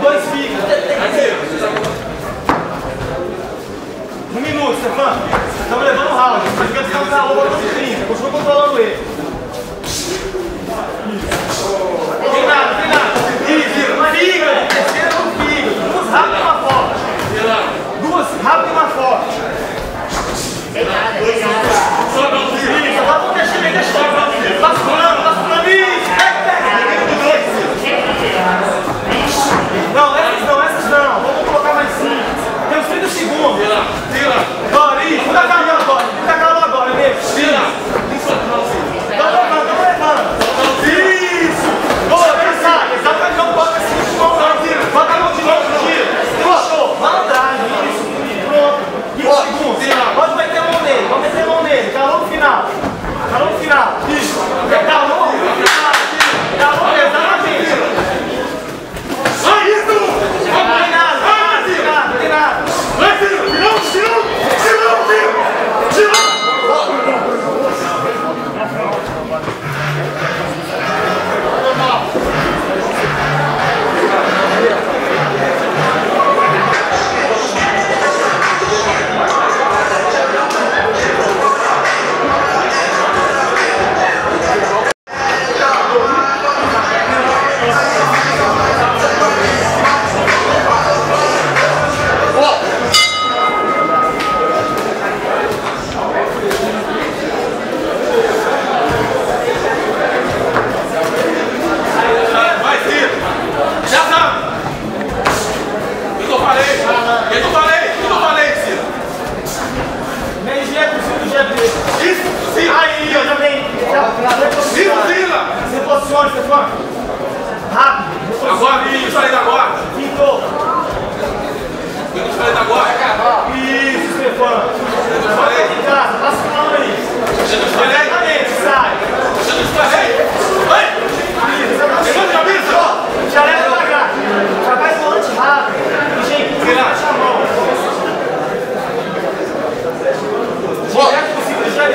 dois fica. Tá um minuto, Stefan. Estamos levando o round. Você fica descansando a roupa todo 30. Continua controlando ele. Tem nada, tem. Isso, isso. Fígado. Duas rápido e uma forte. Duas rápido e uma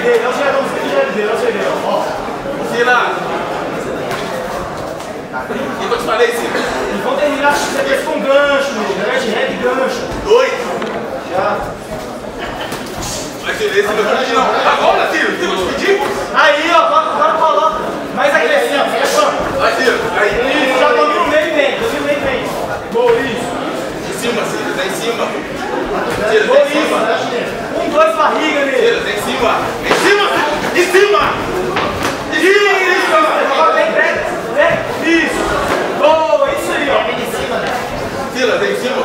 herdeirão já era um filho de herdeirão, já herdeirão. Ó, O E eu te falei, Sina? E vão terminar você fez com gancho, grande Red, gancho. Dois? Já. Mas esse, meu. Agora? Mentira, tem em cima.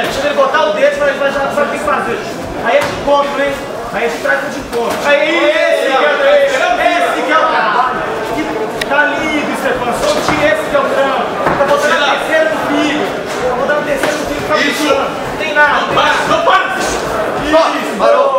gente. Deixa ele botar o dedo, mas vai já sabe o que fazer. Aí a gente compra, hein? Aí a gente traz o de compra. Né? Aí esse que é esse que é o trabalho. Que tá Stefano. Só Solte esse que é o trampo. Tá, é tá botando o terceiro do filho. Tá botando o terceiro do filho pra Isso. Não tem nada. Não para, não para. Isso. Parou.